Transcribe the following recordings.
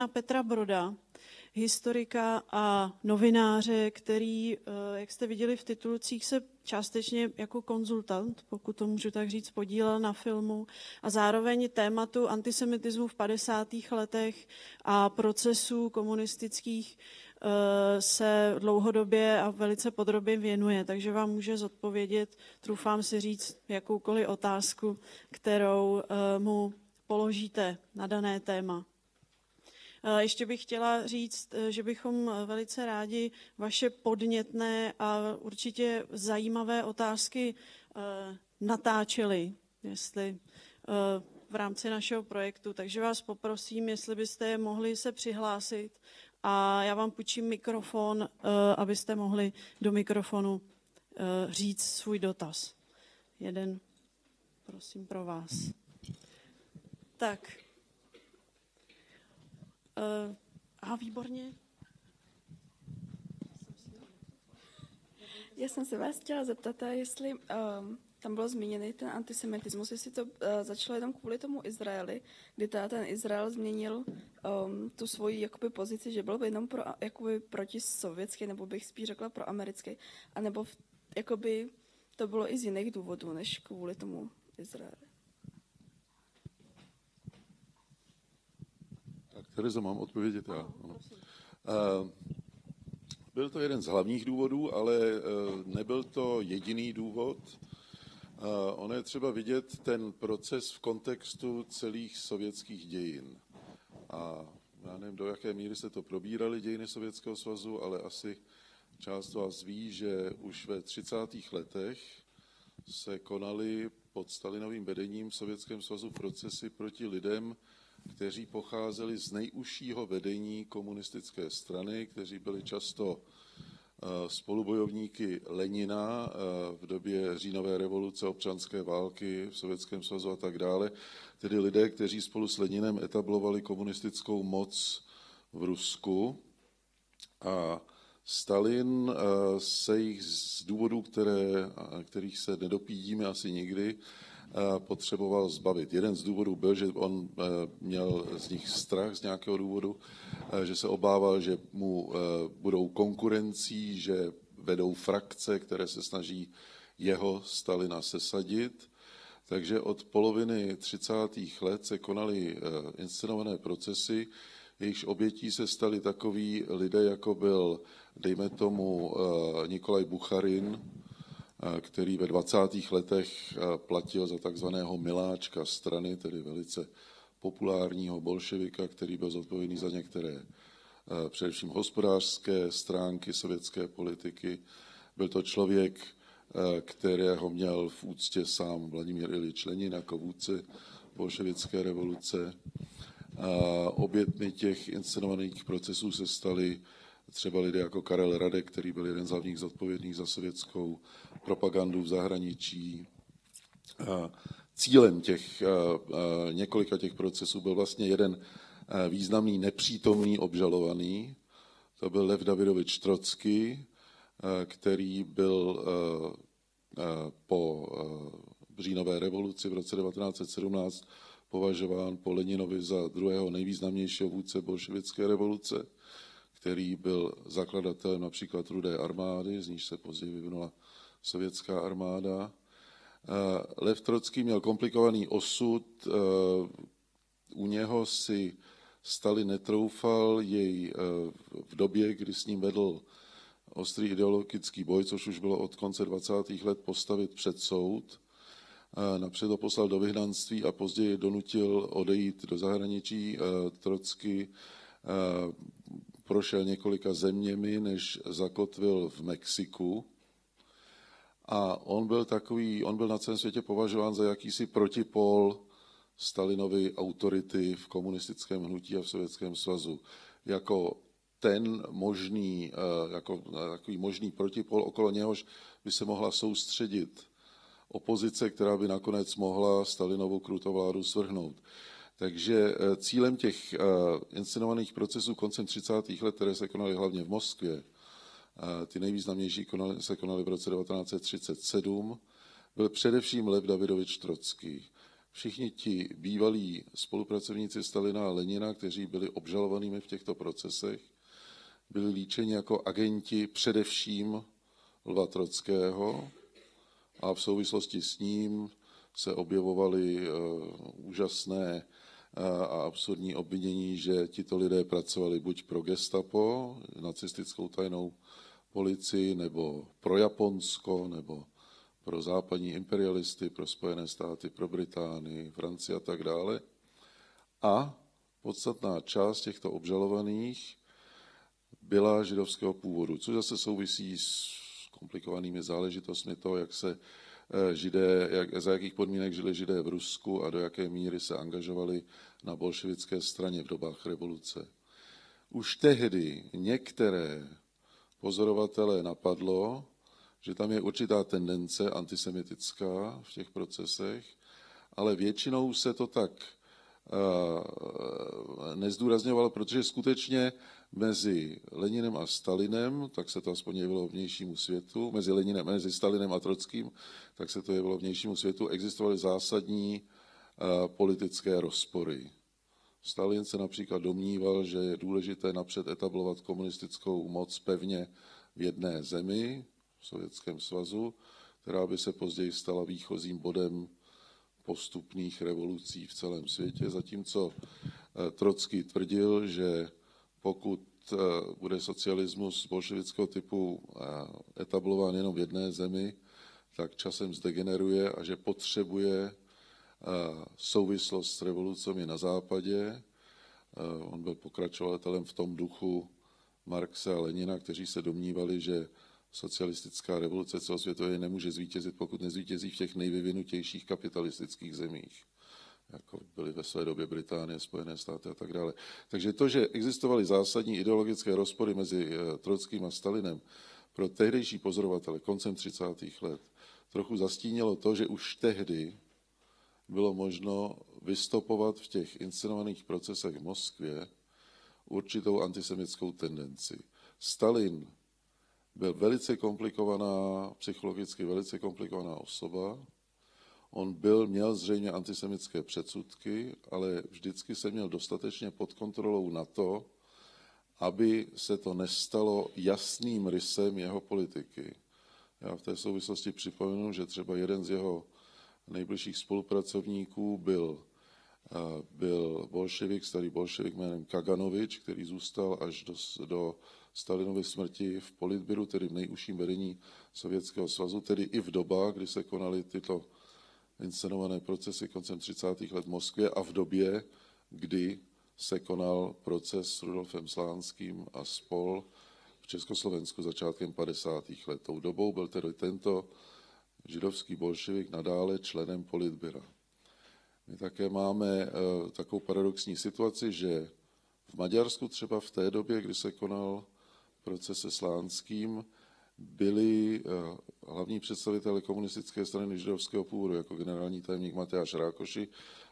na Petra Broda, historika a novináře, který, eh, jak jste viděli v titulcích, se částečně jako konzultant, pokud to můžu tak říct, podílel na filmu a zároveň tématu antisemitismu v 50. letech a procesů komunistických eh, se dlouhodobě a velice podrobně věnuje, takže vám může zodpovědět, trufám si říct, jakoukoliv otázku, kterou eh, mu položíte na dané téma. Eh, ještě bych chtěla říct, eh, že bychom eh, velice rádi vaše podnětné a určitě zajímavé otázky natáčeli, jestli v rámci našeho projektu. Takže vás poprosím, jestli byste mohli se přihlásit a já vám půjčím mikrofon, abyste mohli do mikrofonu říct svůj dotaz. Jeden, prosím, pro vás. Tak. Uh, a výborně. Já jsem se vás chtěla zeptat, jestli um, tam bylo zmíněný ten antisemitismus, jestli to uh, začalo jenom kvůli tomu Izraeli, kdy teda ten Izrael změnil um, tu svoji jakoby, pozici, že byl jenom pro, jakoby, proti sovětský, nebo bych spíš řekla pro americký, anebo v, jakoby, to bylo i z jiných důvodů, než kvůli tomu Izraeli. Terezo, mám odpovědět já. Ano. Byl to jeden z hlavních důvodů, ale e, nebyl to jediný důvod. Ono je třeba vidět ten proces v kontextu celých sovětských dějin. A já nevím, do jaké míry se to probírali dějiny Sovětského svazu, ale asi část vás ví, že už ve 30. letech se konaly pod Stalinovým vedením v Sovětském svazu procesy proti lidem, kteří pocházeli z nejužšího vedení komunistické strany, kteří byli často eh, spolubojovníky Lenina eh, v době říjnové revoluce, občanské války v Sovětském svazu a tak dále, tedy lidé, kteří spolu s Leninem etablovali komunistickou moc v Rusku. A Stalin eh, se jich z důvodů, které, kterých se nedopídíme asi nikdy, potřeboval zbavit. Jeden z důvodů byl, že on eh, měl z nich strach z nějakého důvodu, eh, že se obával, že mu budou konkurencí, že vedou frakce, které se snaží jeho Stalina sesadit. Takže od poloviny 30. let se konaly inscenované procesy, jejichž obětí se stali takoví lidé, jako byl, dejme tomu, Nikolaj Bucharin, který ve 20. letech platil za takzvaného miláčka strany, tedy velice populárního bolševika, který byl zodpovědný za některé především hospodářské stránky sovětské politiky. Byl to člověk, kterého měl v úctě sám Vladimír Ilič Lenin jako vůdce bolševické revoluce. Obětmi těch inscenovaných procesů se stali třeba lidé jako Karel Radek, který byl jeden z hlavních zodpovědných za sovětskou propagandu v zahraničí. Cílem těch několika těch procesů byl vlastně jeden významný nepřítomný obžalovaný. To byl Lev Davidovič Trocky, který byl po říjnové revoluci v roce 1917 považován po Leninovi za druhého nejvýznamnějšího vůdce bolševické revoluce který byl zakladatelem například Rudé armády, z níž se později vyvinula sovětská armáda. Eh, Lev Trocký měl komplikovaný osud, eh, u něho si Stalin netroufal jej eh, v době, kdy s ním vedl ostrý ideologický boj, což už bylo od konce 20. let, postavit před soud. Napřed ho poslal do vyhnanství a později donutil odejít do zahraničí. Trocky prošel několika zeměmi, než zakotvil v Mexiku. A on byl takový, on byl na celém světě považován za jakýsi protipol Stalinovy autority v komunistickém hnutí a v Sovětském svazu. Jako ten možný, eh, jako takový možný protipol, okolo něhož by se mohla soustředit opozice, která by nakonec mohla Stalinovou krutovládu svrhnout. Takže eh, cílem těch eh, inscenovaných procesů koncem 30. let, které se konaly hlavně v Moskvě, eh, ty nejvýznamnější se konaly v roce 1937, byl především Lev Davidovič Trocký, všichni ti bývalí spolupracovníci Stalina a Lenina, kteří byli obžalovanými v těchto procesech, byli líčeni jako agenti především Lva Trockého a v souvislosti s ním se objevovaly úžasné a absurdní obvinění, že tito lidé pracovali buď pro gestapo, nacistickou tajnou policii, nebo pro Japonsko, nebo pro západní imperialisty, pro Spojené státy, pro Británii, Francii a tak dále. A podstatná část těchto obžalovaných byla židovského původu, což zase souvisí s komplikovanými záležitostmi toho, jak se židé, jak, za jakých podmínek žili židé v Rusku a do jaké míry se angažovali na bolševické straně v dobách revoluce. Už tehdy některé pozorovatele napadlo, že tam je určitá tendence antisemitická v těch procesech, ale většinou se to tak uh, nezdůrazňovalo, protože skutečně mezi Leninem a Stalinem, tak se to aspoň jevilo vnějšímu světu, mezi, Leninem, mezi Stalinem a Trockým, tak se to jevilo vnějšímu světu, existovaly zásadní uh, politické rozpory. Stalin se například domníval, že je důležité napřed etablovat komunistickou moc pevně v jedné zemi, v Sovětském svazu, která by se později stala výchozím bodem postupných revolucí v celém světě, zatímco eh, Trocký tvrdil, že pokud eh, bude socialismus bolševického typu eh, etablován jenom v jedné zemi, tak časem zdegeneruje a že potřebuje souvislost s revolucemi na západě. On byl pokračovatelem v tom duchu Marxe a Lenina, kteří se domnívali, že socialistická revoluce celosvětově nemůže zvítězit, pokud nezvítězí v těch nejvyvinutějších kapitalistických zemích, jako byly ve své době Británie, Spojené státy a tak dále. Takže to, že existovaly zásadní ideologické rozpory mezi eh, Trockým a Stalinem, pro tehdejší pozorovatele koncem 30. let trochu zastínilo to, že už tehdy bylo možno vystopovat v těch inscenovaných procesech v Moskvě určitou antisemitskou tendenci. Stalin byl velice komplikovaná, psychologicky velice komplikovaná osoba. On byl, měl zřejmě antisemické předsudky, ale vždycky se měl dostatečně pod kontrolou na to, aby se to nestalo jasným rysem jeho politiky. Já v té souvislosti připomenu, že třeba jeden z jeho nejbližších spolupracovníků byl, eh, byl bolševik, starý bolševik jménem Kaganovič, který zůstal až do, do Stalinovy smrti v politbyru, tedy v nejužším vedení Sovětského svazu, tedy i v dobách, kdy se konaly tyto inscenované procesy koncem 30. let v Moskvě a v době, kdy se konal proces s Rudolfem Slánským a spol v Československu začátkem 50. let. Tou dobou byl tedy tento židovský bolševik nadále členem politbyra. My také máme uh, takovou paradoxní situaci, že v Maďarsku třeba v té době, kdy se konal procese Slánským byli eh, hlavní představitelé komunistické strany židovského původu, jako generální tajemník Matyáš Rákoši,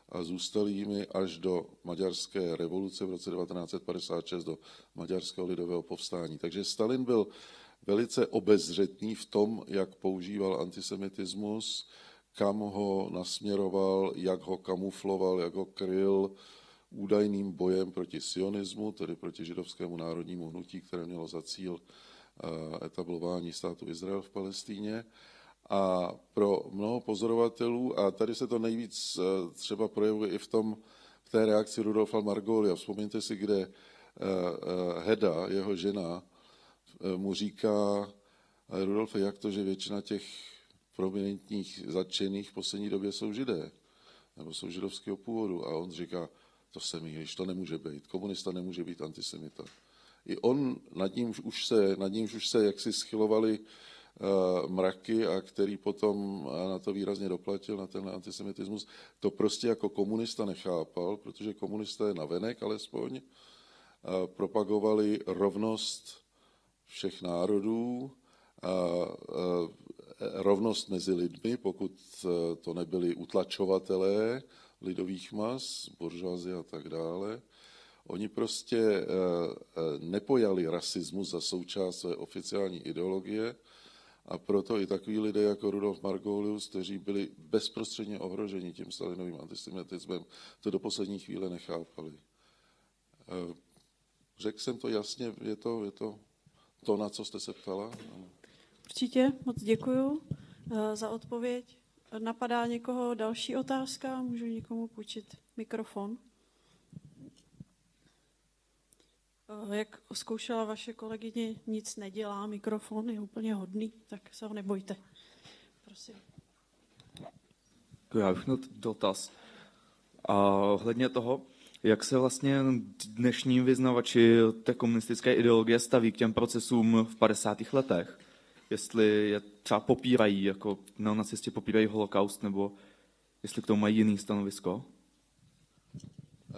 a zůstali jimi až do maďarské revoluce v roce 1956, do maďarského lidového povstání. Takže Stalin byl velice obezřetný v tom, jak používal antisemitismus, kam ho nasměroval, jak ho kamufloval, jak ho kryl, údajným bojem proti sionismu, tedy proti židovskému národnímu hnutí, které mělo za cíl etablování státu Izrael v Palestíně. A pro mnoho pozorovatelů, a tady se to nejvíc eh, třeba projevuje i v, tom, v té reakci Rudolfa Margolia. Vzpomeňte si, kde eh, Heda, jeho žena, mu říká, Rudolfe, jak to, že většina těch prominentních zatčených v poslední době jsou židé, nebo jsou židovského původu. A on říká, to se mýlíš, to nemůže být. Komunista nemůže být antisemita. I on, nad ním už se, nad ním už se jaksi schylovali uh, mraky a který potom na to výrazně doplatil, na ten antisemitismus, to prostě jako komunista nechápal, protože komunisté navenek alespoň uh, propagovali rovnost všech národů, uh, rovnost mezi lidmi, pokud to nebyli utlačovatelé, lidových mas, buržoazie a tak dále. Oni prostě eh, eh, nepojali rasismus za součást své oficiální ideologie, A proto i takový lidé jako Rudolf Margolius, kteří byli bezprostředně ohroženi tím stalinovým antisemitismem, to do poslední chvíle nechápali. Eh, řekl jsem to jasně, je to, je to to, na co jste se ptala? Určitě, moc děkuju za odpověď. Napadá někoho další otázka? Můžu někomu půjčit mikrofon? Jak zkoušela vaše kolegyně, nic nedělá, mikrofon je úplně hodný, tak se ho nebojte. Prosím. Já bych dotaz. A ohledně toho, jak se vlastně dnešní vyznavači té komunistické ideologie staví k těm procesům v 50. letech? Jestli je třeba popírají, jako neonacisti popírají holokaust, nebo jestli k tomu mají jiný stanovisko?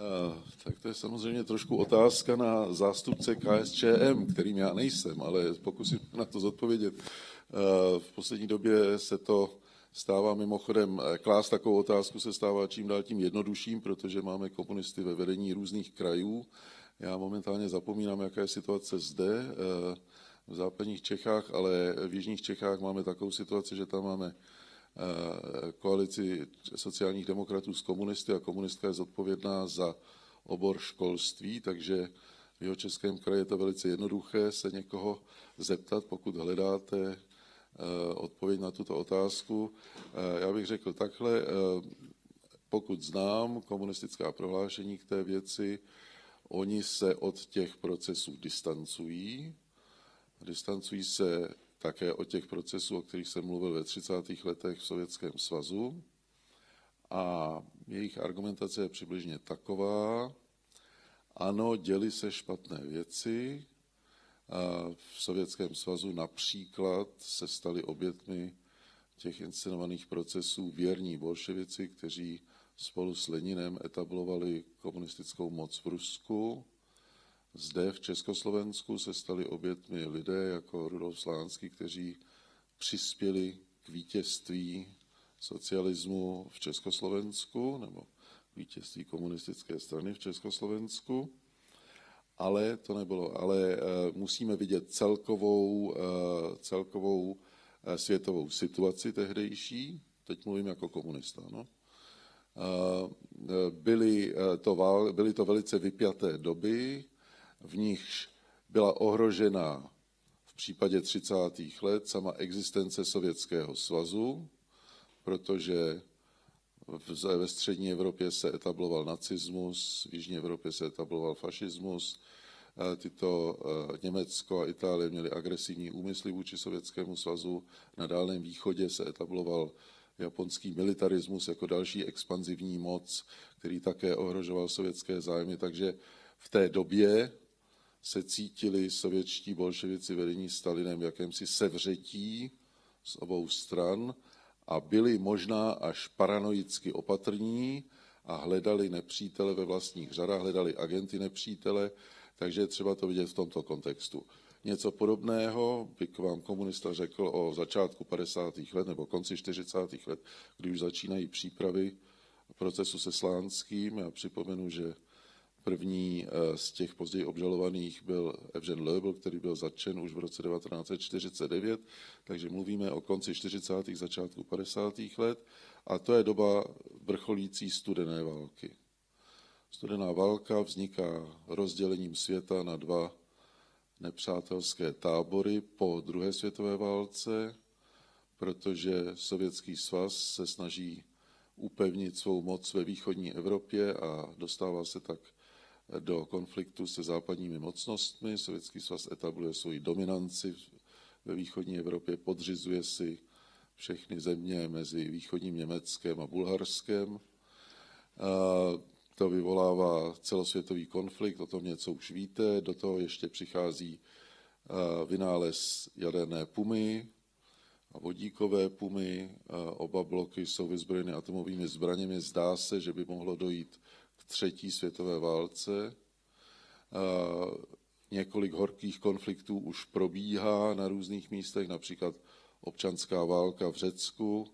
Uh, tak to je samozřejmě trošku otázka na zástupce KSČM, kterým já nejsem, ale pokusím na to zodpovědět. Uh, v poslední době se to stává mimochodem, eh, klást takovou otázku se stává čím dál tím jednodušším, protože máme komunisty ve vedení různých krajů. Já momentálně zapomínám, jaká je situace zde v západních Čechách, ale v jižních Čechách máme takovou situaci, že tam máme Eh, koalici sociálních demokratů s komunisty a komunistka je zodpovědná za obor školství, takže v jeho českém kraji je to velice jednoduché se někoho zeptat, pokud hledáte eh, odpověď na tuto otázku. Eh, já bych řekl takhle, pokud znám komunistická prohlášení k té věci, oni se od těch procesů distancují. Distancují se také o těch procesů, o kterých jsem mluvil ve 30. letech v Sovětském svazu. A jejich argumentace je přibližně taková, ano, děli se špatné věci. V Sovětském svazu například se stali obětmi těch inscenovaných procesů věrní bolševici, kteří spolu s Leninem etablovali komunistickou moc v Rusku zde v Československu se stali obětmi lidé jako Rudolf Slánský, kteří přispěli k vítězství socialismu v Československu nebo vítězství komunistické strany v Československu. Ale to nebylo. Ale uh, musíme vidět celkovou, uh, celkovou uh, světovou situaci tehdejší. Teď mluvím jako komunista. No? Byly to, byly to velice vypjaté doby, v nichž byla ohrožena v případě 30. let sama existence Sovětského svazu, protože ve střední Evropě se etabloval nacismus, v jižní Evropě se etabloval fašismus, tyto e, Německo a Itálie měly agresivní úmysly vůči Sovětskému svazu, na Dálném východě se etabloval japonský militarismus jako další expanzivní moc, který také ohrožoval sovětské zájmy, takže v té době se cítili sovětští bolševici vedení Stalinem v jakémsi sevřetí z obou stran a byli možná až paranoicky opatrní a hledali nepřítele ve vlastních řadách, hledali agenty nepřítele, takže třeba to vidět v tomto kontextu. Něco podobného by k vám komunista řekl o začátku 50. let nebo konci 40. let, kdy už začínají přípravy procesu se Slánským. Já připomenu, že První eh, z těch později obžalovaných byl Evžen Löbel, který byl zatčen už v roce 1949, takže mluvíme o konci 40. začátku 50. let a to je doba vrcholící studené války. Studená válka vzniká rozdělením světa na dva nepřátelské tábory po druhé světové válce, protože Sovětský svaz se snaží upevnit svou moc ve východní Evropě a dostává se tak do konfliktu se západními mocnostmi. Sovětský svaz etabluje svoji dominanci ve východní Evropě, podřizuje si všechny země mezi východním Německem a Bulharskem. To vyvolává celosvětový konflikt, o tom něco už víte. Do toho ještě přichází vynález jaderné pumy a vodíkové pumy. Oba bloky jsou vyzbrojeny atomovými zbraněmi. Zdá se, že by mohlo dojít třetí světové válce. Několik horkých konfliktů už probíhá na různých místech, například občanská válka v Řecku,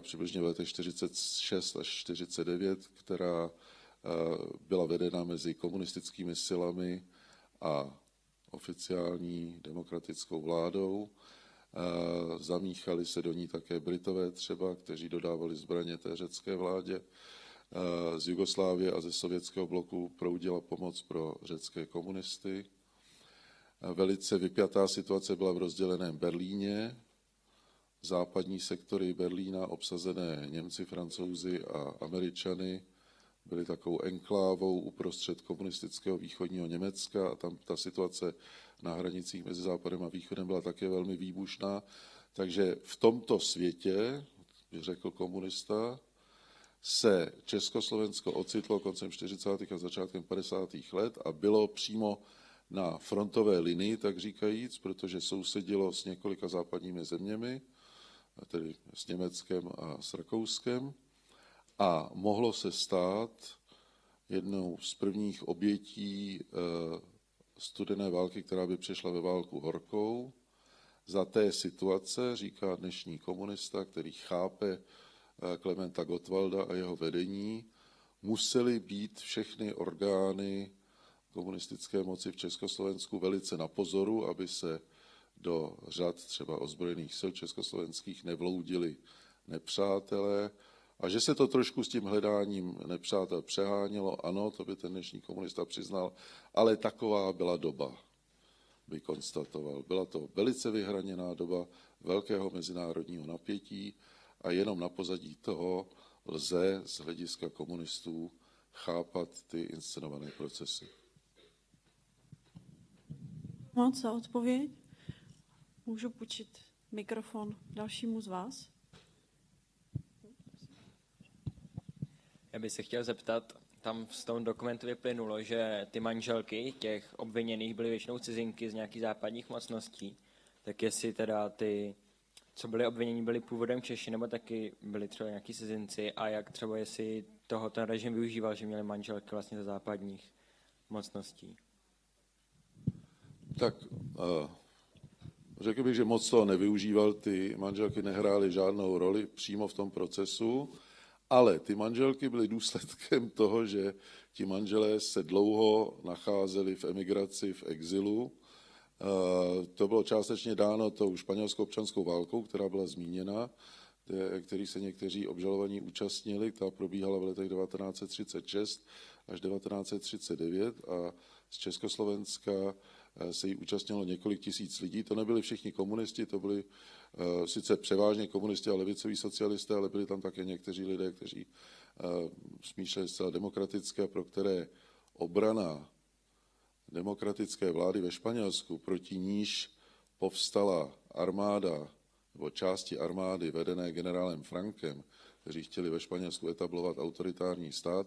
přibližně v letech 46 až 49, která byla vedena mezi komunistickými silami a oficiální demokratickou vládou. Zamíchali se do ní také Britové třeba, kteří dodávali zbraně té řecké vládě. Z Jugoslávie a ze sovětského bloku proudila pomoc pro řecké komunisty. Velice vypjatá situace byla v rozděleném Berlíně. Západní sektory Berlína obsazené Němci, Francouzi a Američany byly takovou enklávou uprostřed komunistického východního Německa a tam ta situace na hranicích mezi Západem a Východem byla také velmi výbušná. Takže v tomto světě, řekl komunista, se Československo ocitlo koncem 40. a začátkem 50. let a bylo přímo na frontové linii, tak říkajíc, protože sousedilo s několika západními zeměmi, tedy s Německem a s Rakouskem, a mohlo se stát jednou z prvních obětí eh, studené války, která by přešla ve válku horkou. Za té situace, říká dnešní komunista, který chápe Klementa Gottwalda a jeho vedení, musely být všechny orgány komunistické moci v Československu velice na pozoru, aby se do řad třeba ozbrojených sil československých nevloudili nepřátelé a že se to trošku s tím hledáním nepřátel přehánělo, ano, to by ten dnešní komunista přiznal, ale taková byla doba, by konstatoval. Byla to velice vyhraněná doba velkého mezinárodního napětí a jenom na pozadí toho lze z hlediska komunistů chápat ty inscenované procesy. Moc za odpověď. Můžu půjčit mikrofon dalšímu z vás? Já bych se chtěl zeptat, tam z tom dokumentu vyplynulo, že ty manželky těch obviněných byly většinou cizinky z nějakých západních mocností, tak jestli teda ty, co byly obvinění, byly původem Češi, nebo taky byli třeba nějaký cizinci a jak třeba jestli toho ten režim využíval, že měli manželky vlastně ze západních mocností. Tak uh, řekl bych, že moc toho nevyužíval, ty manželky nehrály žádnou roli přímo v tom procesu, ale ty manželky byly důsledkem toho, že ti manželé se dlouho nacházeli v emigraci, v exilu. Uh, to bylo částečně dáno tou španělskou občanskou válkou, která byla zmíněna, který se někteří obžalovaní účastnili, která probíhala v letech 1936 až 1939 a z Československa Eh, se jí účastnilo několik tisíc lidí. To nebyli všichni komunisti, to byli uh, sice převážně komunisti a levicoví socialisté, ale byli tam také někteří lidé, kteří smýšleli zcela demokratické, pro které obrana demokratické vlády ve Španělsku, proti níž povstala armáda nebo části armády vedené generálem Frankem, kteří chtěli ve Španělsku etablovat autoritární stát,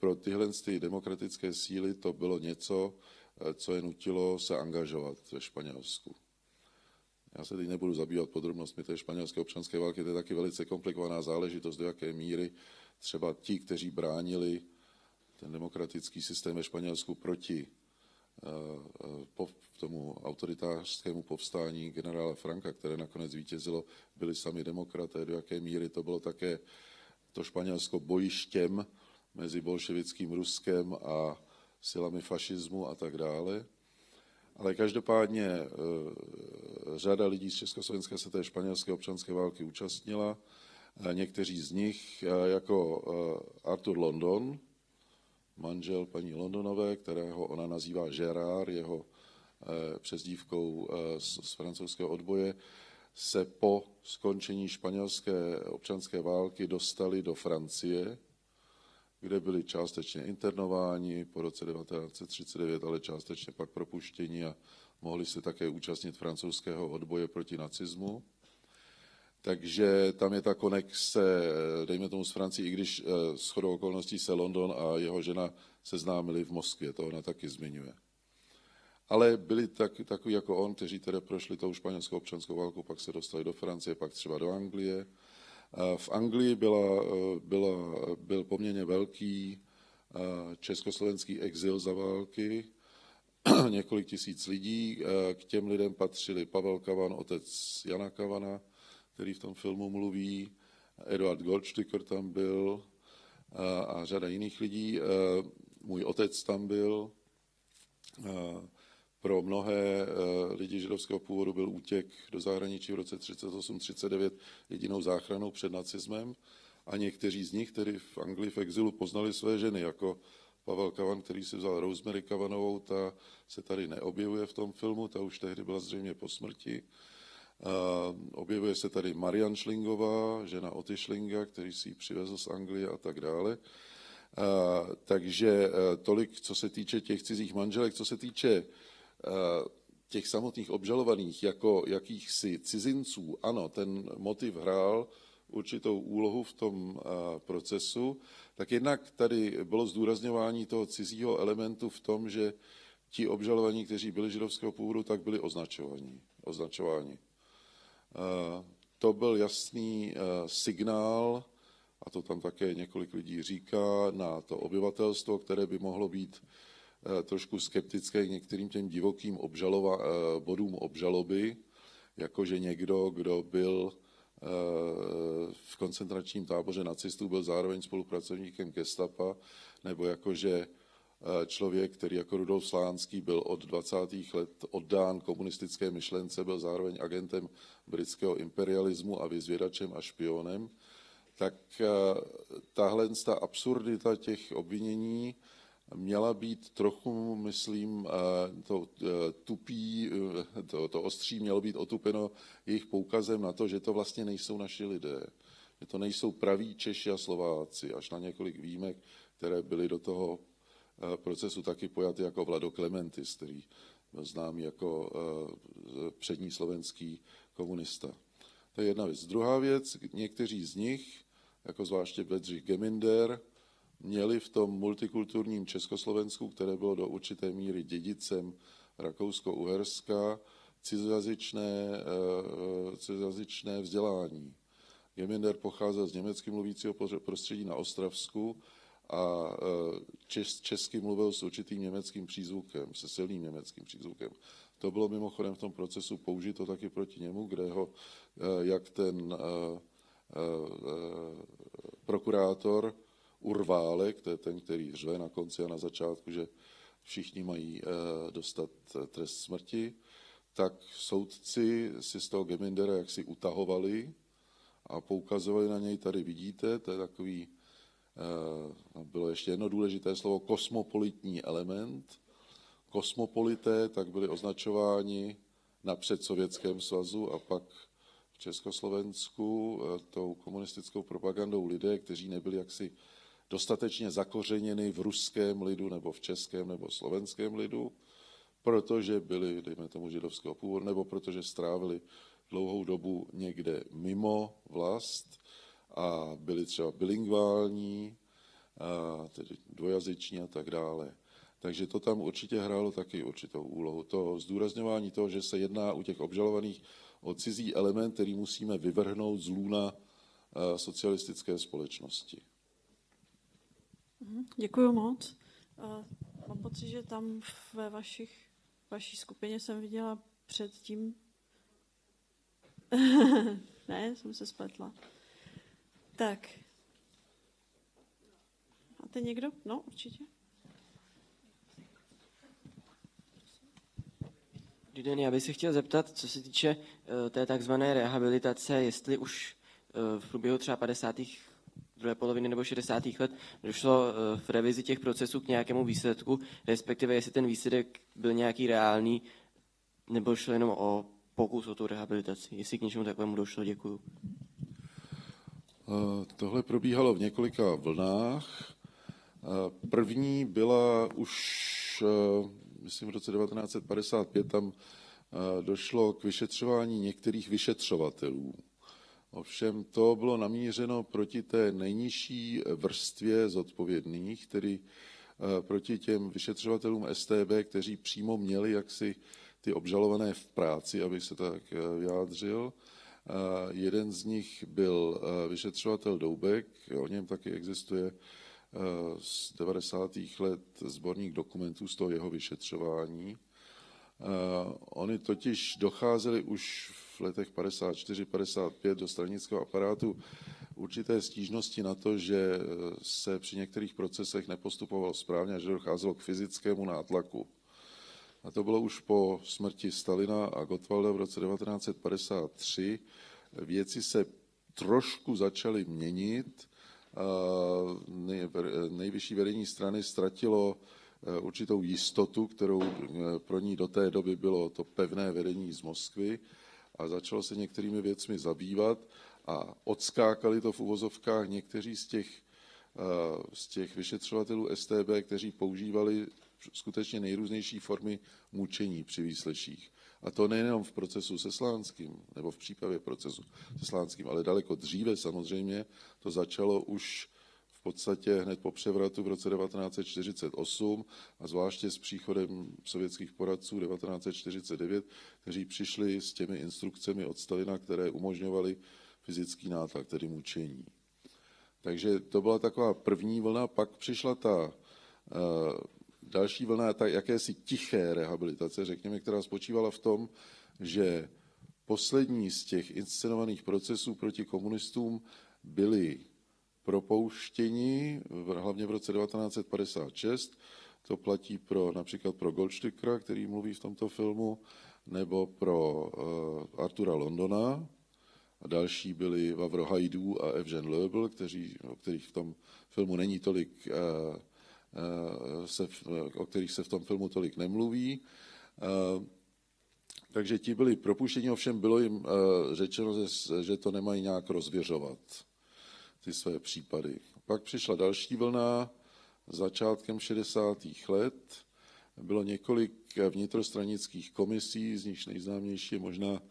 pro tyhle ty demokratické síly to bylo něco, Eh, co je nutilo se angažovat ve Španělsku. Já se teď nebudu zabývat podrobnostmi té španělské občanské války, to je taky velice komplikovaná záležitost, do jaké míry třeba ti, kteří bránili ten demokratický systém ve Španělsku proti eh, eh, po tomu autoritářskému povstání generála Franka, které nakonec zvítězilo, byli sami demokraté, do jaké míry to bylo také to Španělsko bojištěm mezi bolševickým Ruskem a silami fašismu a tak dále. Ale každopádně e, řada lidí z Československa se té španělské občanské války účastnila. E, někteří z nich, e, jako Arthur London, manžel paní Londonové, kterého ona nazývá Gerard, jeho přezdívkou z, z francouzského odboje, se po skončení španělské občanské války dostali do Francie, kde byli částečně internováni po roce 1939, ale částečně pak propuštěni a mohli se také účastnit francouzského odboje proti nacismu. Takže tam je ta konexe, dejme tomu z Francii, i když eh, s chodou okolností se London a jeho žena seznámili v Moskvě, to ona taky zmiňuje. Ale byli tak, takový jako on, kteří tedy prošli tou španělskou občanskou válku, pak se dostali do Francie, pak třeba do Anglie, v Anglii byla, byla, byl poměrně velký československý exil za války, několik tisíc lidí. K těm lidem patřili Pavel Kavan, otec Jana Kavana, který v tom filmu mluví, Eduard Goldstücker tam byl a řada jiných lidí. Můj otec tam byl. pro mnohé lidi židovského původu byl útěk do zahraničí v roce 38-39 jedinou záchranou před nacismem a někteří z nich, kteří v Anglii v exilu poznali své ženy, jako Pavel Kavan, který si vzal Rosemary Kavanovou, ta se tady neobjevuje v tom filmu, ta už tehdy byla zřejmě po smrti. Objevuje se tady Marian Šlingová, žena Oty Šlinga, který si ji přivezl z Anglie a tak dále. Takže uh, tolik, co se týče těch cizích manželek, co se týče těch samotných obžalovaných jako jakýchsi cizinců, ano, ten motiv hrál určitou úlohu v tom procesu, tak jednak tady bylo zdůrazňování toho cizího elementu v tom, že ti obžalovaní, kteří byli židovského původu, tak byli označovaní. označováni. To byl jasný signál, a to tam také několik lidí říká, na to obyvatelstvo, které by mohlo být trošku skeptické k některým těm divokým obžalova, bodům obžaloby, jakože někdo, kdo byl v koncentračním táboře nacistů byl zároveň spolupracovníkem gestapa, nebo jakože eh, člověk, který jako Rudolf Slánský byl od 20. let oddán komunistické myšlence, byl zároveň agentem britského imperialismu a vyzvědačem a špionem, tak eh, tahle ta absurdita těch obvinění měla být trochu, myslím, eh, to eh, tupí, eh, to, to ostří mělo být otupeno jejich poukazem na to, že to vlastně nejsou naši lidé, že to nejsou praví Češi a Slováci, až na několik výjimek, které byly do toho procesu taky pojaty jako Vlado Klementis, který byl známý jako přední slovenský komunista. To je jedna věc. Druhá věc, někteří z nich, jako zvláště Bedřich Geminder, měli v tom multikulturním Československu, které bylo do určité míry dědicem Rakousko-Uherska, cizojazyčné, eh, cizojazyčné vzdělání. Geminder pocházel z německy mluvícího prostředí na Ostravsku a čes, česky mluvil s určitým německým přízvukem, se silným německým přízvukem. To bylo mimochodem v tom procesu použito taky proti němu, kde ho, eh, jak ten prokurátor urválek, to je ten, který řve na konci a na začátku, že všichni mají dostat trest smrti, tak soudci si z toho Gemindera jaksi utahovali a poukazovali na něj, tady vidíte, to je takový, bylo ještě jedno důležité slovo, kosmopolitní element. Kosmopolité tak byli označováni napřed Sovětském svazu a pak v Československu tou komunistickou propagandou lidé, kteří nebyli jaksi dostatečně zakořeněny v ruském lidu nebo v českém nebo slovenském lidu, protože byli, dejme tomu, židovského původu, nebo protože strávili dlouhou dobu někde mimo vlast a byli třeba bilingvální, a tedy dvojazyční a tak dále. Takže to tam určitě hrálo taky určitou úlohu. To zdůrazňování toho, že se jedná u těch obžalovaných o cizí element, který musíme vyvrhnout z lůna socialistické společnosti. Mhm, Děkuji moc. Mám pocit, že tam ve vašich, vaší skupině jsem viděla předtím. ne, jsem se spletla. Tak. Máte někdo? No, určitě. Dobrý den, já bych se chtěl zeptat, co se týče uh, té takzvané rehabilitace, jestli už uh, v průběhu třeba 50 druhé poloviny nebo 60. let došlo eh, v revizi těch procesů k nějakému výsledku, respektive jestli ten výsledek byl nějaký reálný, nebo šlo jenom o pokus o tu rehabilitaci. Jestli k něčemu takovému došlo, děkuju. Eh, tohle probíhalo v několika vlnách. Eh, první byla už, myslím, v roce 1955, tam došlo k vyšetřování některých vyšetřovatelů Ovšem to bylo namířeno proti té nejnižší vrstvě zodpovědných, tedy eh, proti těm vyšetřovatelům STB, kteří přímo měli jaksi ty obžalované v práci, abych se tak eh, vyjádřil. Eh, jeden z nich byl vyšetřovatel Doubek, o něm taky existuje z 90. let sborník dokumentů z toho jeho vyšetřování. Oni totiž docházeli už v letech 54-55 do stranického aparátu určité stížnosti na to, že se při některých procesech nepostupovalo správně a že docházelo k fyzickému nátlaku. A to bylo už po smrti Stalina a Gottwalda v roce 1953. Věci se trošku začaly měnit. Nejvyšší vedení strany ztratilo eh, určitou jistotu, kterou eh, pro ní do té doby bylo to pevné vedení z Moskvy a začalo se některými věcmi zabývat a odskákali to v uvozovkách někteří z těch, eh, z těch vyšetřovatelů STB, kteří používali skutečně nejrůznější formy mučení při výsleších. A to nejenom v procesu se Slánským, nebo v přípravě procesu se Slánským, ale daleko dříve samozřejmě. To začalo už v podstatě hned po převratu v roce 1948 a zvláště s příchodem sovětských poradců 1949, kteří přišli s těmi instrukcemi od Stalina, které umožňovaly fyzický nátlak, tedy mučení. Takže to byla taková první vlna, pak přišla ta uh, další vlna, ta jakési tiché rehabilitace, řekněme, která spočívala v tom, že poslední z těch inscenovaných procesů proti komunistům byli propouštěni, hlavně v roce 1956. To platí pro, například pro Goldstückera, který mluví v tomto filmu, nebo pro uh, Artura Londona, a další byli Vavro Hajdů a Evžen Löbl, kteří, o kterých v tom filmu není tolik, eh, se, o kterých se v tom filmu tolik nemluví. Eh, takže ti byli propuštěni, ovšem bylo jim řečeno, že to nemají nějak rozvěřovat, ty své případy. Pak přišla další vlna, začátkem 60. let. Bylo několik vnitrostranických komisí, z nichž nejznámější je možná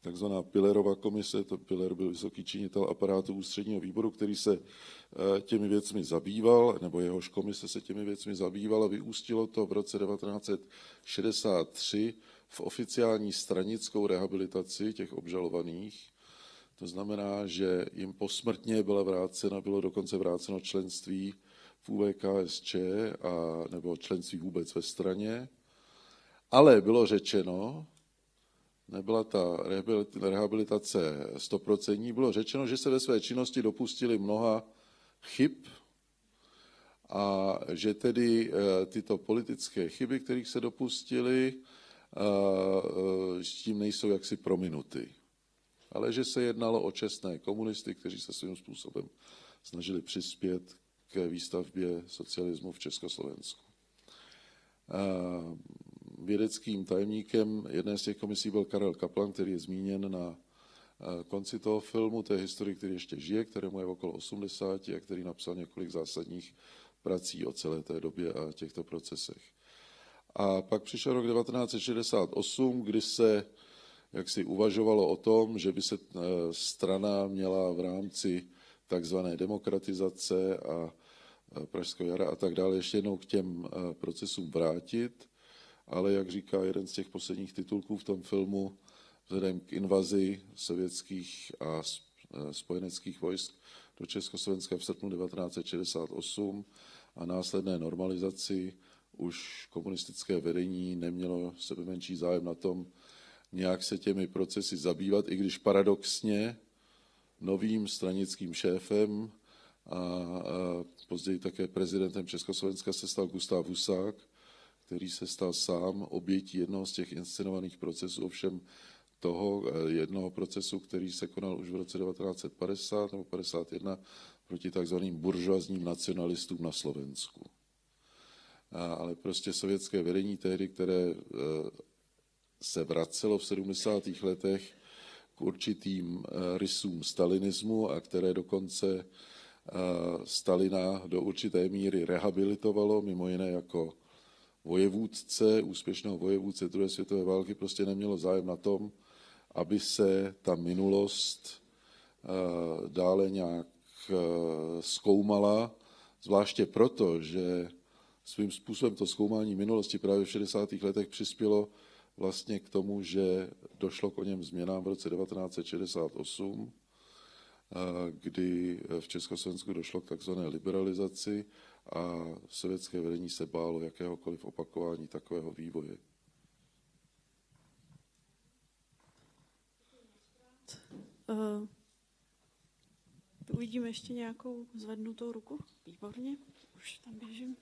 takzvaná Pillerova komise, to Piller byl vysoký činitel aparátu ústředního výboru, který se eh, těmi věcmi zabýval, nebo jehož komise se těmi věcmi zabývala. Vyústilo to v roce 1963 v oficiální stranickou rehabilitaci těch obžalovaných. To znamená, že jim posmrtně byla vrácena, bylo dokonce vráceno členství v UVKSČ a, nebo členství vůbec ve straně. Ale bylo řečeno, nebyla ta rehabilitace stoprocentní, bylo řečeno, že se ve své činnosti dopustili mnoha chyb a že tedy eh, tyto politické chyby, kterých se dopustili, eh, eh, s tím nejsou jaksi prominuty. Ale že se jednalo o čestné komunisty, kteří se svým způsobem snažili přispět k výstavbě socialismu v Československu vědeckým tajemníkem jedné z těch komisí byl Karel Kaplan, který je zmíněn na eh, konci toho filmu, to je historik, který ještě žije, kterému je okolo 80 a který napsal několik zásadních prací o celé té době a těchto procesech. A pak přišel rok 1968, kdy se jak si uvažovalo o tom, že by se eh, strana měla v rámci takzvané demokratizace a eh, Pražského jara a tak dále ještě jednou k těm procesům vrátit ale jak říká jeden z těch posledních titulků v tom filmu, vzhledem k invazi sovětských a e, spojeneckých vojsk do Československa v srpnu 1968 a následné normalizaci už komunistické vedení nemělo sebe menší zájem na tom nějak se těmi procesy zabývat, i když paradoxně novým stranickým šéfem a, a později také prezidentem Československa se stal Gustav Husák, který se stal sám obětí jednoho z těch inscenovaných procesů, ovšem toho eh, jednoho procesu, který se konal už v roce 1950 nebo 51 proti takzvaným buržoazním nacionalistům na Slovensku. Ale prostě sovětské vedení tehdy, které eh, se vracelo v 70. letech k určitým eh, rysům stalinismu a které dokonce Stalina do určité míry rehabilitovalo, mimo jiné jako vojevůdce, úspěšného vojevůdce druhé světové války prostě nemělo zájem na tom, aby se ta minulost eh, dále nějak eh, zkoumala, zvláště proto, že svým způsobem to zkoumání minulosti právě v 60. letech přispělo vlastně k tomu, že došlo k o něm změnám v roce 1968, eh, kdy v Československu došlo k takzvané liberalizaci a sovětské vedení se bálo jakéhokoliv opakování takového vývoje. Uh, uvidíme ještě nějakou zvednutou ruku. Výborně, už tam běžím.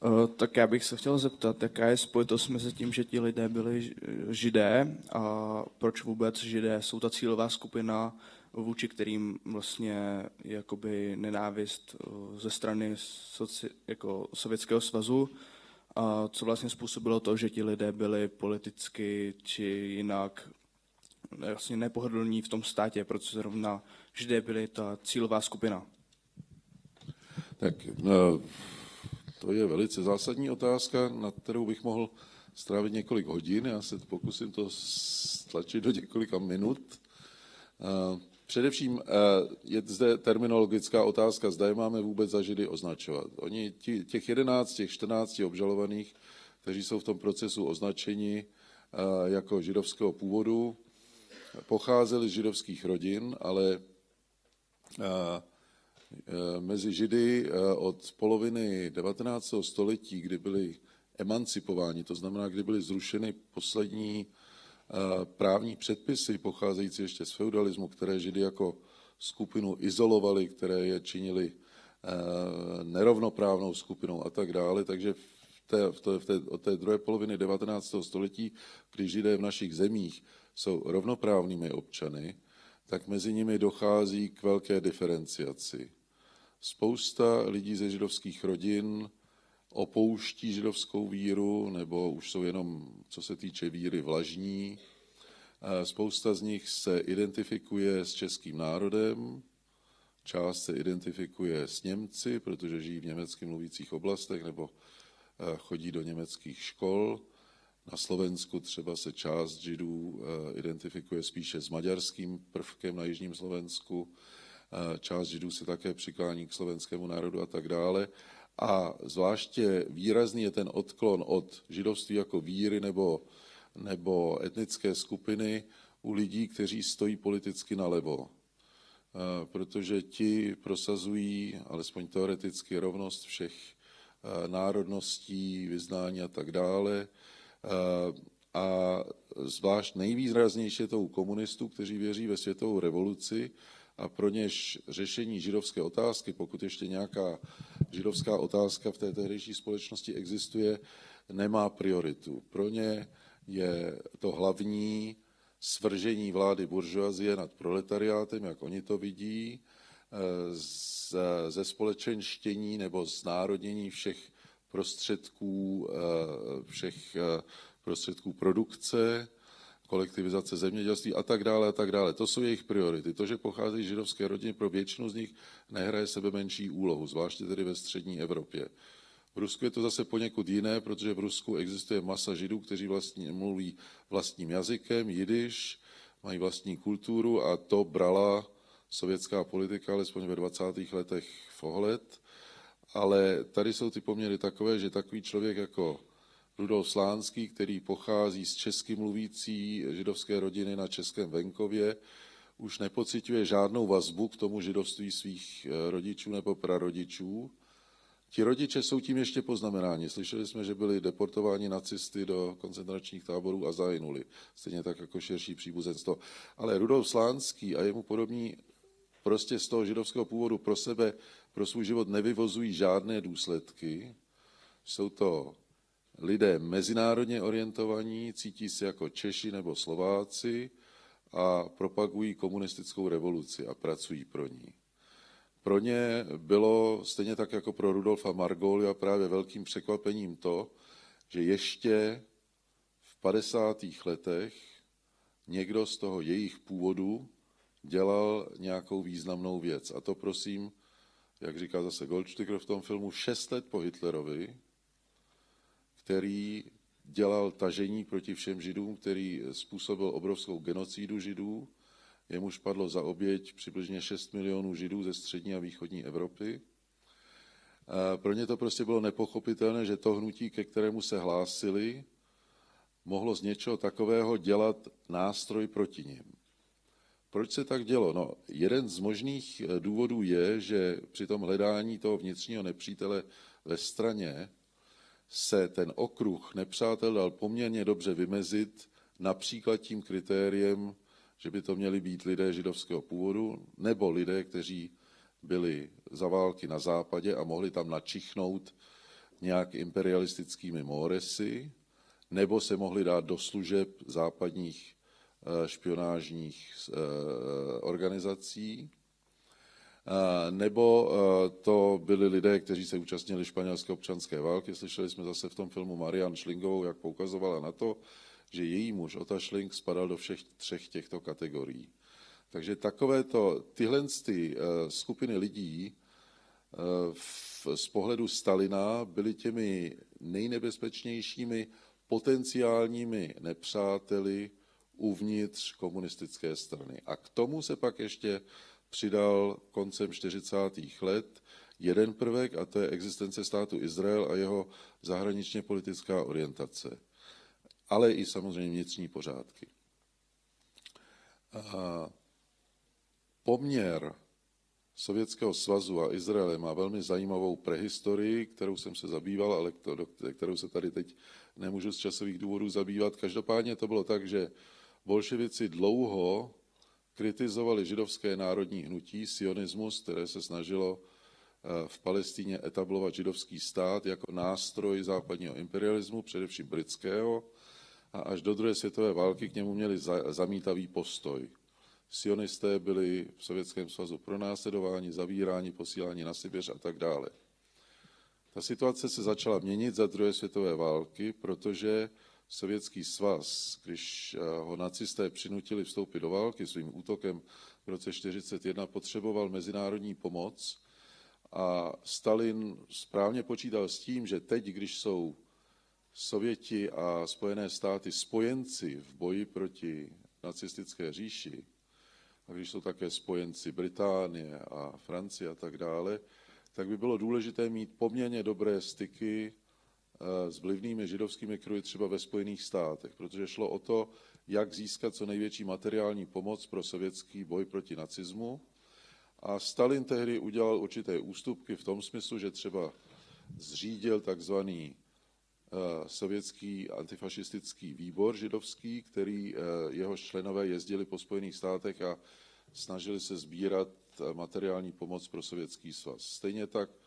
Uh, tak já bych se chtěl zeptat, jaká je spojitost mezi tím, že ti lidé byli židé a proč vůbec židé jsou ta cílová skupina, vůči kterým vlastně jakoby nenávist ze strany soci, jako Sovětského svazu. A co vlastně způsobilo to, že ti lidé byli politicky či jinak vlastně nepohodlní v tom státě, protože zrovna židé byli ta cílová skupina. Tak no, to je velice zásadní otázka, na kterou bych mohl strávit několik hodin. Já se pokusím to stlačit do několika minut. Především je zde terminologická otázka, zda je máme vůbec za židy označovat. Oni, těch 11, těch 14 obžalovaných, kteří jsou v tom procesu označeni jako židovského původu, pocházeli z židovských rodin, ale mezi Židy od poloviny 19. století, kdy byli emancipováni, to znamená, kdy byly zrušeny poslední právní předpisy pocházející ještě z feudalismu, které Židy jako skupinu izolovali, které je činili nerovnoprávnou skupinou a tak dále. Takže v té, v té, v té, od té druhé poloviny 19. století, kdy Židé v našich zemích jsou rovnoprávnými občany, tak mezi nimi dochází k velké diferenciaci. Spousta lidí ze židovských rodin opouští židovskou víru, nebo už jsou jenom, co se týče víry, vlažní. Spousta z nich se identifikuje s českým národem, část se identifikuje s Němci, protože žijí v německy mluvících oblastech nebo eh, chodí do německých škol. Na Slovensku třeba se část židů eh, identifikuje spíše s maďarským prvkem na jižním Slovensku, eh, část židů se také přiklání k slovenskému národu a tak dále. A zvláště výrazný je ten odklon od židovství jako víry nebo, nebo etnické skupiny u lidí, kteří stojí politicky nalevo. Eh, protože ti prosazují, alespoň teoreticky, rovnost všech národností, vyznání a tak dále a zvlášť nejvýraznější je to u komunistů, kteří věří ve světovou revoluci a pro něž řešení židovské otázky, pokud ještě nějaká židovská otázka v té tehdejší společnosti existuje, nemá prioritu. Pro ně je to hlavní svržení vlády buržoazie nad proletariátem, jak oni to vidí, ze společenštění nebo znárodnění všech prostředků, eh, všech eh, prostředků produkce, kolektivizace zemědělství a tak dále a tak dále. To jsou jejich priority. To, že pocházejí židovské rodiny, pro většinu z nich nehraje sebe menší úlohu, zvláště tedy ve střední Evropě. V Rusku je to zase poněkud jiné, protože v Rusku existuje masa židů, kteří vlastně mluví vlastním jazykem, jidiš, mají vlastní kulturu a to brala sovětská politika alespoň ve 20. letech v ohled ale tady jsou ty poměry takové, že takový člověk jako Rudolf Slánský, který pochází z česky mluvící židovské rodiny na českém venkově, už nepocituje žádnou vazbu k tomu židovství svých eh, rodičů nebo prarodičů. Ti rodiče jsou tím ještě poznamenáni. Slyšeli jsme, že byli deportováni nacisty do koncentračních táborů a zahynuli. Stejně tak jako širší příbuzenstvo. Ale Rudolf Slánský a jemu podobní prostě z toho židovského původu pro sebe pro svůj život nevyvozují žádné důsledky. Jsou to lidé mezinárodně orientovaní, cítí se jako Češi nebo Slováci a propagují komunistickou revoluci a pracují pro ní. Pro ně bylo stejně tak jako pro Rudolfa Margolia právě velkým překvapením to, že ještě v 50. letech někdo z toho jejich původu dělal nějakou významnou věc. A to prosím jak říká zase Goldsticker v tom filmu, šest let po Hitlerovi, který dělal tažení proti všem židům, který způsobil obrovskou genocídu židů, jemuž padlo za oběť přibližně 6 milionů židů ze střední a východní Evropy. Pro ně to prostě bylo nepochopitelné, že to hnutí, ke kterému se hlásili, mohlo z něčeho takového dělat nástroj proti nim. Proč se tak dělo? No, jeden z možných důvodů je, že při tom hledání toho vnitřního nepřítele ve straně se ten okruh nepřátel dal poměrně dobře vymezit například tím kritériem, že by to měli být lidé židovského původu nebo lidé, kteří byli za války na západě a mohli tam načichnout nějak imperialistickými móresy, nebo se mohli dát do služeb západních eh, špionážních eh, organizací, nebo to byli lidé, kteří se účastnili španělské občanské války. Slyšeli jsme zase v tom filmu Marian Schlingovou, jak poukazovala na to, že její muž Ota Schling spadal do všech třech těchto kategorií. Takže takovéto, tyhle ty skupiny lidí v, z pohledu Stalina byly těmi nejnebezpečnějšími potenciálními nepřáteli uvnitř komunistické strany. A k tomu se pak ještě přidal koncem 40. let jeden prvek, a to je existence státu Izrael a jeho zahraničně politická orientace. Ale i samozřejmě vnitřní pořádky. A poměr Sovětského svazu a Izraele má velmi zajímavou prehistorii, kterou jsem se zabýval, ale kterou se tady teď nemůžu z časových důvodů zabývat. Každopádně to bylo tak, že bolševici dlouho kritizovali židovské národní hnutí, sionismus, které se snažilo eh, v Palestíně etablovat židovský stát jako nástroj západního imperialismu, především britského, a až do druhé světové války k němu měli zamítavý postoj. Sionisté byli v Sovětském svazu pronásledováni, zavíráni, posíláni na Sibiř a tak dále. Ta situace se začala měnit za druhé světové války, protože Sovětský svaz, když eh, ho nacisté přinutili vstoupit do války svým útokem v roce 1941, potřeboval mezinárodní pomoc a Stalin správně počítal s tím, že teď, když jsou Sověti a Spojené státy spojenci v boji proti nacistické říši, a když jsou také spojenci Británie a Francie a tak dále, tak by bylo důležité mít poměrně dobré styky s vlivnými židovskými kruhy třeba ve Spojených státech, protože šlo o to, jak získat co největší materiální pomoc pro sovětský boj proti nacismu. A Stalin tehdy udělal určité ústupky v tom smyslu, že třeba zřídil takzvaný eh, sovětský antifašistický výbor židovský, který eh, jeho členové jezdili po Spojených státech a snažili se sbírat eh, materiální pomoc pro Sovětský svaz. Stejně tak eh,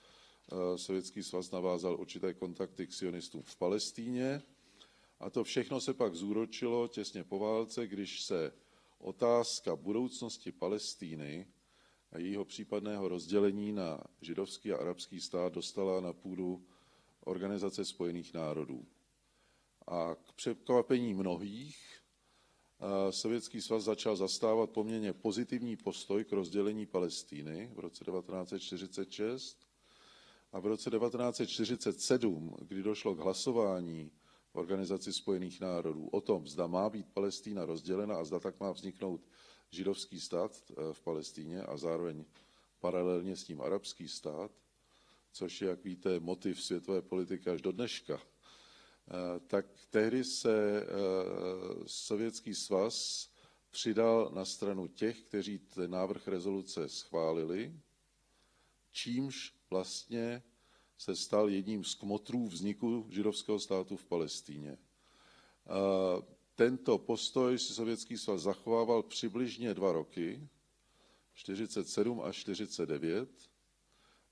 Sovětský svaz navázal určité kontakty k sionistům v Palestíně a to všechno se pak zúročilo těsně po válce, když se otázka budoucnosti Palestíny a jejího případného rozdělení na židovský a arabský stát dostala na půdu Organizace spojených národů. A k překvapení mnohých Sovětský svaz začal zastávat poměrně pozitivní postoj k rozdělení Palestíny v roce 1946 a v roce 1947, kdy došlo k hlasování v Organizaci spojených národů o tom, zda má být Palestína rozdělena a zda tak má vzniknout židovský stát eh, v Palestíně a zároveň paralelně s tím arabský stát, což je, jak víte, motiv světové politiky až do dneška. Eh, tak tehdy se eh, Sovětský svaz přidal na stranu těch, kteří ten návrh rezoluce schválili, čímž vlastně se stal jedním z kmotrů vzniku židovského státu v Palestíně. Tento postoj si Sovětský svaz zachovával přibližně dva roky, 47 až 49,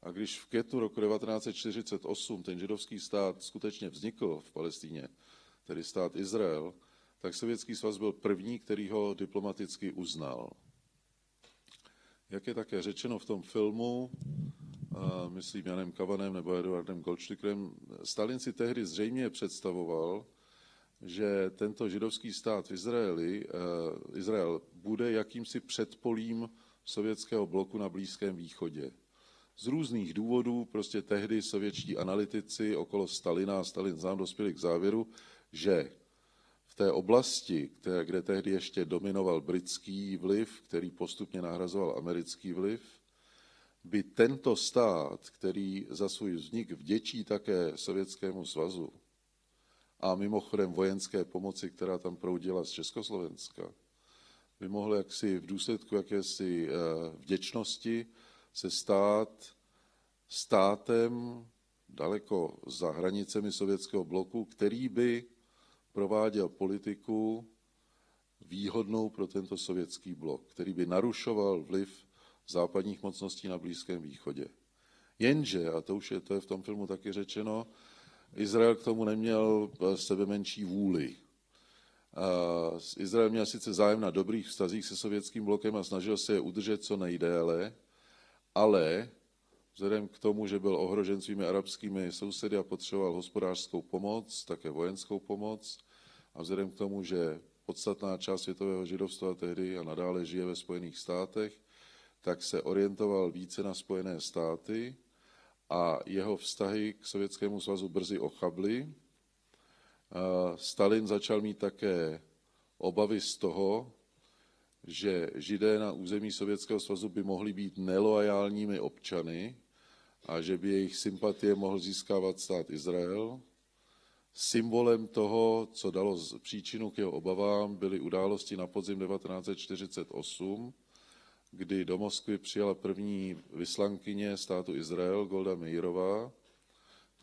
a když v květnu roku 1948 ten židovský stát skutečně vznikl v Palestíně, tedy stát Izrael, tak Sovětský svaz byl první, který ho diplomaticky uznal. Jak je také řečeno v tom filmu, myslím Janem Kavanem nebo Eduardem Goldstückem, Stalin si tehdy zřejmě představoval, že tento židovský stát v Izraeli, eh, Izrael bude jakýmsi předpolím sovětského bloku na Blízkém východě. Z různých důvodů prostě tehdy sovětští analytici okolo Stalina a Stalin sám dospěli k závěru, že té oblasti, které, kde tehdy ještě dominoval britský vliv, který postupně nahrazoval americký vliv, by tento stát, který za svůj vznik vděčí také Sovětskému svazu a mimochodem vojenské pomoci, která tam proudila z Československa, by mohl jaksi v důsledku jakési eh, vděčnosti se stát státem daleko za hranicemi sovětského bloku, který by prováděl politiku výhodnou pro tento sovětský blok, který by narušoval vliv západních mocností na Blízkém východě. Jenže, a to už je, to je v tom filmu taky řečeno, Izrael k tomu neměl sebe menší vůli. Izrael měl sice zájem na dobrých vztazích se sovětským blokem a snažil se je udržet co nejdéle, ale vzhledem k tomu, že byl ohrožen svými arabskými sousedy a potřeboval hospodářskou pomoc, také vojenskou pomoc, a vzhledem k tomu, že podstatná část světového židovstva tehdy a nadále žije ve Spojených státech, tak se orientoval více na Spojené státy a jeho vztahy k Sovětskému svazu brzy ochably. Stalin začal mít také obavy z toho, že židé na území Sovětského svazu by mohli být neloajálními občany a že by jejich sympatie mohl získávat stát Izrael. Symbolem toho, co dalo příčinu k jeho obavám, byly události na podzim 1948, kdy do Moskvy přijala první vyslankyně státu Izrael, Golda Meirová,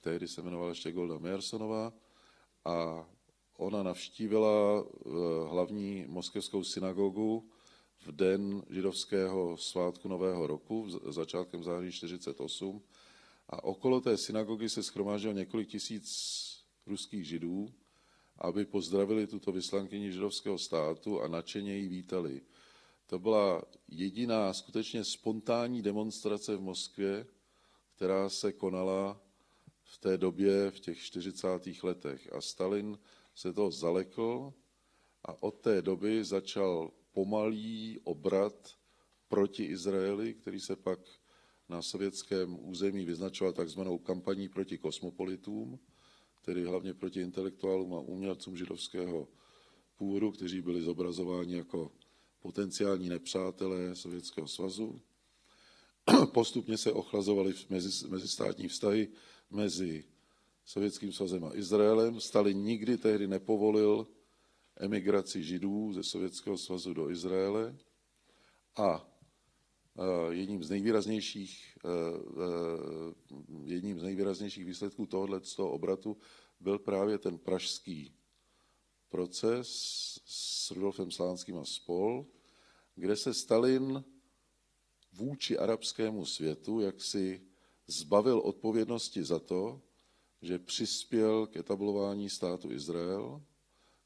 tehdy se jmenovala ještě Golda Meyersonová, a ona navštívila eh, hlavní moskevskou synagogu v den židovského svátku Nového roku, začátkem září 48. A okolo té synagogy se schromáždilo několik tisíc ruských židů, aby pozdravili tuto vyslankyni židovského státu a nadšeně ji vítali. To byla jediná skutečně spontánní demonstrace v Moskvě, která se konala v té době, v těch 40. letech. A Stalin se toho zalekl a od té doby začal pomalý obrat proti Izraeli, který se pak na sovětském území vyznačoval takzvanou kampaní proti kosmopolitům, tedy hlavně proti intelektuálům a umělcům židovského původu, kteří byli zobrazováni jako potenciální nepřátelé Sovětského svazu. Postupně se ochlazovaly mezi, mezistátní vztahy mezi Sovětským svazem a Izraelem. Stalin nikdy tehdy nepovolil emigraci židů ze Sovětského svazu do Izraele a jedním z nejvýraznějších, jedním z nejvýraznějších výsledků tohoto z toho obratu byl právě ten pražský proces s Rudolfem Slánským a spol, kde se Stalin vůči arabskému světu jaksi zbavil odpovědnosti za to, že přispěl k etablování státu Izrael,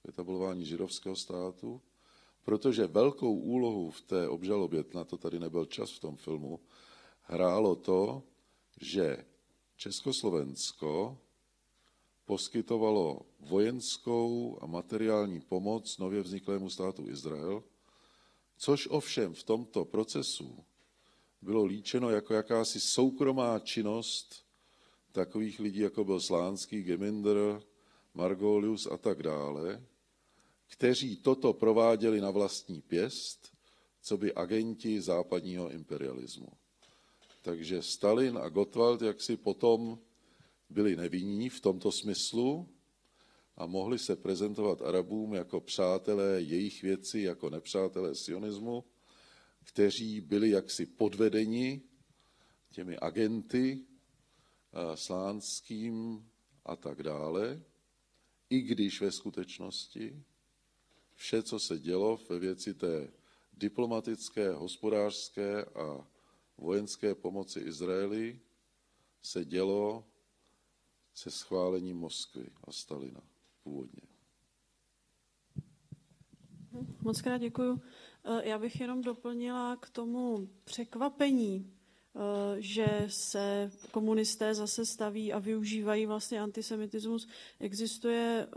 k etablování židovského státu, protože velkou úlohu v té obžalobě, na to tady nebyl čas v tom filmu, hrálo to, že Československo poskytovalo vojenskou a materiální pomoc nově vzniklému státu Izrael, což ovšem v tomto procesu bylo líčeno jako jakási soukromá činnost takových lidí, jako byl Slánský, Geminder, Margolius a tak dále, kteří toto prováděli na vlastní pěst, co by agenti západního imperialismu. Takže Stalin a Gottwald jaksi potom byli nevinní v tomto smyslu a mohli se prezentovat Arabům jako přátelé jejich věci, jako nepřátelé sionismu, kteří byli jaksi podvedeni těmi agenty slánským a tak dále, i když ve skutečnosti vše, co se dělo ve věci té diplomatické, hospodářské a vojenské pomoci Izraeli, se dělo se schválením Moskvy a Stalina původně. Moc krát děkuju. Eh, já bych jenom doplnila k tomu překvapení, že se komunisté zase staví a využívají vlastně antisemitismus. Existuje eh,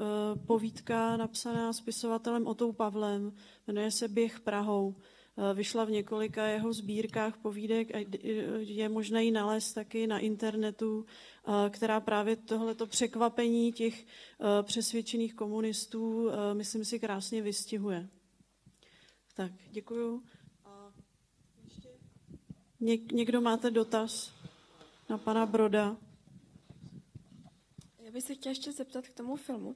povídka napsaná spisovatelem Otou Pavlem, jmenuje se Běh Prahou. Vyšla v několika jeho sbírkách povídek a je možné ji nalézt taky na internetu, která právě tohleto překvapení těch přesvědčených komunistů, myslím si, krásně vystihuje. Tak, děkuju. Něk, někdo máte dotaz na pana Broda? Já bych se chtěla ještě zeptat k tomu filmu.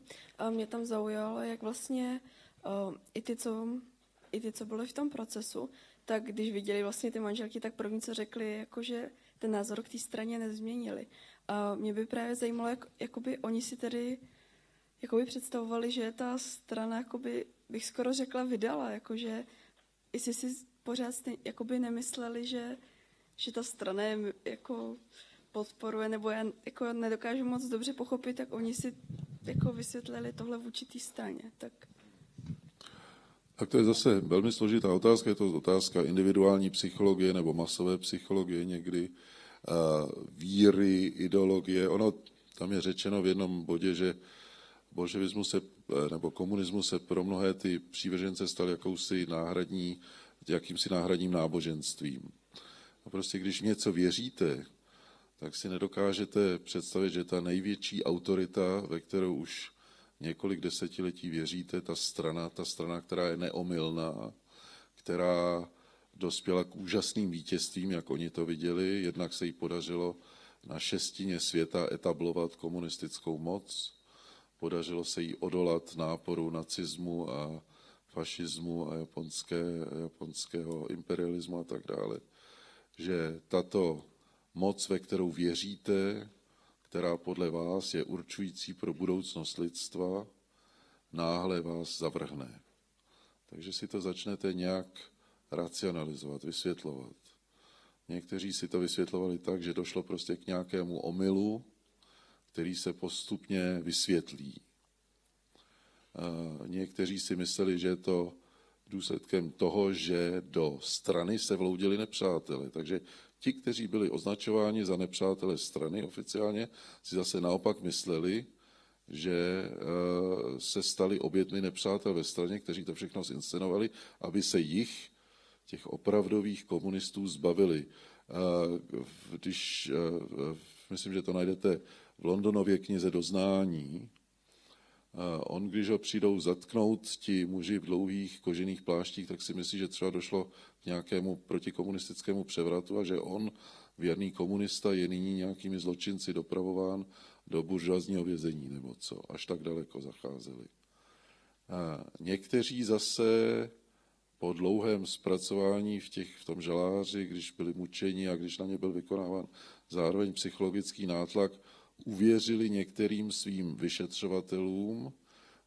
Mě tam zaujalo, jak vlastně i ty, co, i ty, co byly v tom procesu, tak když viděli vlastně ty manželky, tak první, co řekli, jako že ten názor k té straně nezměnili. A mě by právě zajímalo, jak jakoby oni si tedy jakoby představovali, že ta strana, jakoby, bych skoro řekla, vydala, jakože jestli si pořád jakoby nemysleli, že, že ta strana je jako podporuje, nebo já jako nedokážu moc dobře pochopit, tak oni si jako vysvětlili tohle v určitý staně. Tak tak to je zase velmi složitá otázka. Je to otázka individuální psychologie nebo masové psychologie někdy, víry, ideologie. Ono tam je řečeno v jednom bodě, že bolševismus se, nebo komunismus se pro mnohé ty přívržence stal jakousi náhradní, jakýmsi náhradním náboženstvím. A prostě když něco věříte, tak si nedokážete představit, že ta největší autorita, ve kterou už několik desetiletí věříte, ta strana, ta strana, která je neomylná, která dospěla k úžasným vítězstvím, jak oni to viděli. Jednak se jí podařilo na šestině světa etablovat komunistickou moc. Podařilo se jí odolat náporu nacismu a fašismu a japonské, japonského imperialismu a tak dále. Že tato moc, ve kterou věříte, která podle vás je určující pro budoucnost lidstva, náhle vás zavrhne. Takže si to začnete nějak racionalizovat, vysvětlovat. Někteří si to vysvětlovali tak, že došlo prostě k nějakému omylu, který se postupně vysvětlí. Někteří si mysleli, že je to důsledkem toho, že do strany se vloudili nepřátele. Takže ti, kteří byli označováni za nepřátele strany oficiálně, si zase naopak mysleli, že se stali obětmi nepřátel ve straně, kteří to všechno zinscenovali, aby se jich těch opravdových komunistů zbavili. Když, myslím, že to najdete v Londonově knize Doznání, on, když ho přijdou zatknout ti muži v dlouhých kožených pláštích, tak si myslí, že třeba došlo k nějakému protikomunistickému převratu a že on, věrný komunista, je nyní nějakými zločinci dopravován do buržoazního vězení nebo co. Až tak daleko zacházeli. A někteří zase po dlouhém zpracování v, těch, v tom žaláři, když byli mučeni a když na ně byl vykonáván zároveň psychologický nátlak, uvěřili některým svým vyšetřovatelům,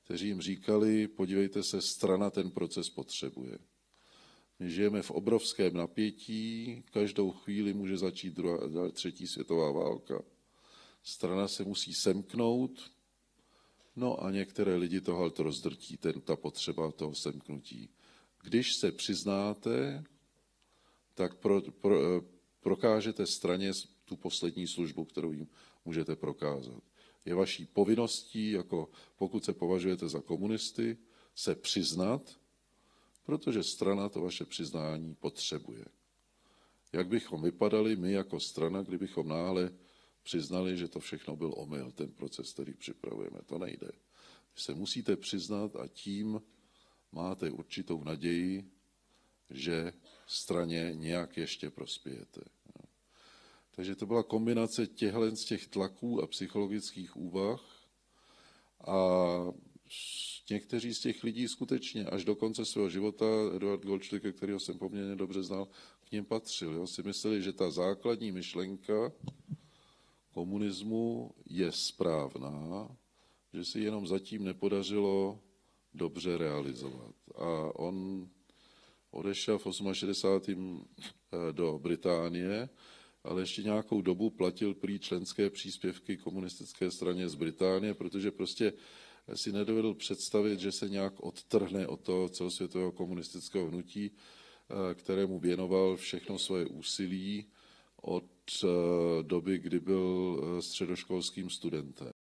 kteří jim říkali, podívejte se, strana ten proces potřebuje. My žijeme v obrovském napětí, každou chvíli může začít druhá, třetí světová válka. Strana se musí semknout, no a některé lidi to halt rozdrtí, ten, ta potřeba toho semknutí. Když se přiznáte, tak pro, pro, prokážete straně tu poslední službu, kterou jim můžete prokázat. Je vaší povinností, jako pokud se považujete za komunisty, se přiznat, protože strana to vaše přiznání potřebuje. Jak bychom vypadali my jako strana, kdybychom náhle přiznali, že to všechno byl omyl, ten proces, který připravujeme. To nejde. Vy se musíte přiznat a tím máte určitou naději, že straně nějak ještě prospějete. Takže to byla kombinace těchto z těch tlaků a psychologických úvah a někteří z těch lidí skutečně až do konce svého života, Eduard Goldschlicker, kterého jsem poměrně dobře znal, k něm patřil. Jo? Si mysleli, že ta základní myšlenka komunismu je správná, že si jenom zatím nepodařilo dobře realizovat. A on odešel v 68. Eh, do Británie, ale ještě nějakou dobu platil prý členské příspěvky komunistické straně z Británie, protože prostě si nedovedl představit, že se nějak odtrhne od toho celosvětového komunistického hnutí, eh, kterému věnoval všechno svoje úsilí od eh, doby, kdy byl středoškolským studentem.